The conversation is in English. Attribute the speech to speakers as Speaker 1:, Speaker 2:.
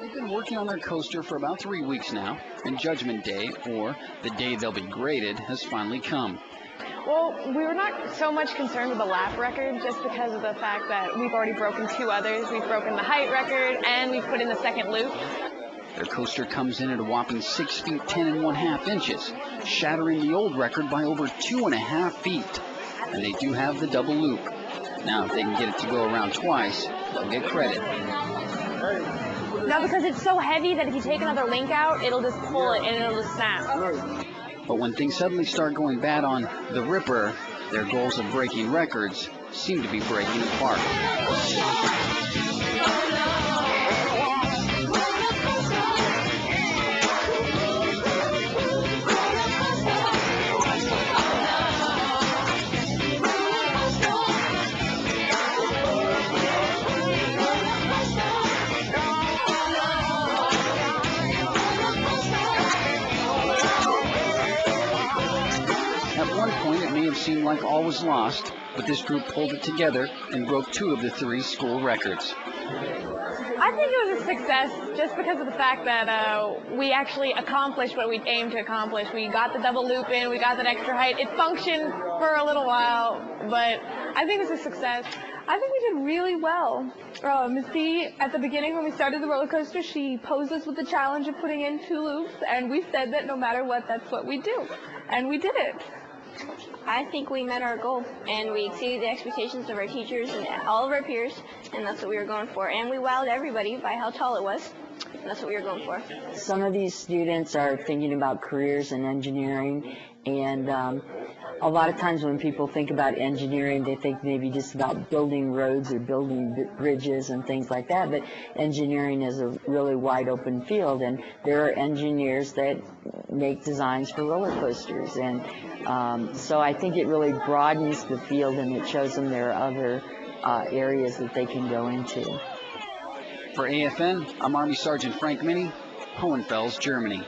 Speaker 1: They've been working on their coaster for about three weeks now, and Judgment Day, or the day they'll be graded, has finally come.
Speaker 2: Well, we were not so much concerned with the lap record just because of the fact that we've already broken two others. We've broken the height record and we've put in the second loop.
Speaker 1: Their coaster comes in at a whopping 6 feet 10 and 1 half inches, shattering the old record by over 2.5 feet. And they do have the double loop. Now, if they can get it to go around twice, they'll get credit.
Speaker 2: Now, because it's so heavy that if you take another link out, it'll just pull it and it'll just snap.
Speaker 1: But when things suddenly start going bad on the Ripper, their goals of breaking records seem to be breaking apart. Seemed like all was lost, but this group pulled it together and broke two of the three school records.
Speaker 2: I think it was a success just because of the fact that uh, we actually accomplished what we aimed to accomplish. We got the double loop in, we got that extra height. It functioned for a little while, but I think it's a success.
Speaker 3: I think we did really well. Uh, Misty, at the beginning when we started the roller coaster, she posed us with the challenge of putting in two loops, and we said that no matter what, that's what we do. And we did it.
Speaker 4: I think we met our goal and we exceeded the expectations of our teachers and all of our peers, and that's what we were going for. And we wowed everybody by how tall it was. That's what we were going for.
Speaker 5: Some of these students are thinking about careers in engineering, and um, a lot of times when people think about engineering, they think maybe just about building roads or building bridges and things like that. But engineering is a really wide open field, and there are engineers that make designs for roller coasters. And um, so I think it really broadens the field and it shows them there are other uh, areas that they can go into.
Speaker 1: For AFN, I'm Army Sergeant Frank Minnie, Hohenfels, Germany.